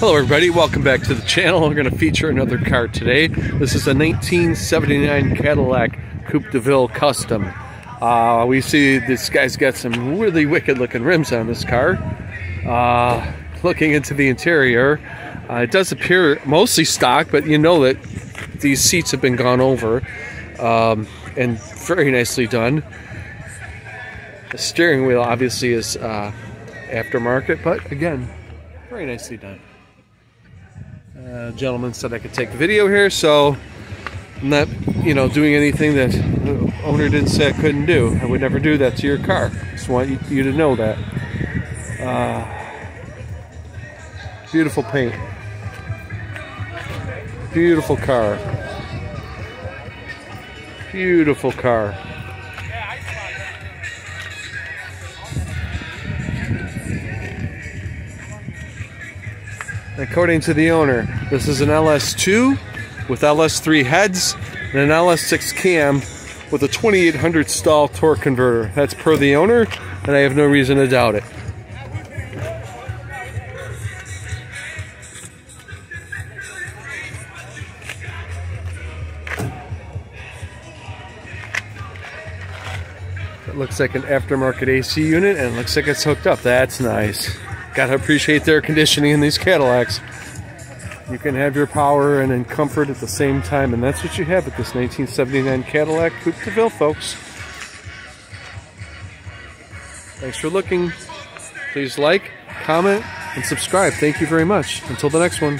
Hello everybody, welcome back to the channel. We're going to feature another car today. This is a 1979 Cadillac Coupe de Ville Custom. Uh, we see this guy's got some really wicked looking rims on this car. Uh, looking into the interior, uh, it does appear mostly stock, but you know that these seats have been gone over um, and very nicely done. The steering wheel obviously is uh, aftermarket, but again, very nicely done. Uh, gentleman said I could take the video here, so I'm not, you know, doing anything that the owner didn't say I couldn't do. I would never do that to your car. Just want you, to know that. Uh, beautiful paint. Beautiful car. Beautiful car. According to the owner, this is an LS2 with LS3 heads and an LS6 cam with a 2800 stall torque converter. That's per the owner, and I have no reason to doubt it. It looks like an aftermarket AC unit and looks like it's hooked up. That's nice. Gotta appreciate the air conditioning in these Cadillacs. You can have your power and comfort at the same time, and that's what you have with this 1979 Cadillac Coupe de Ville, folks. Thanks for looking. Please like, comment, and subscribe. Thank you very much. Until the next one.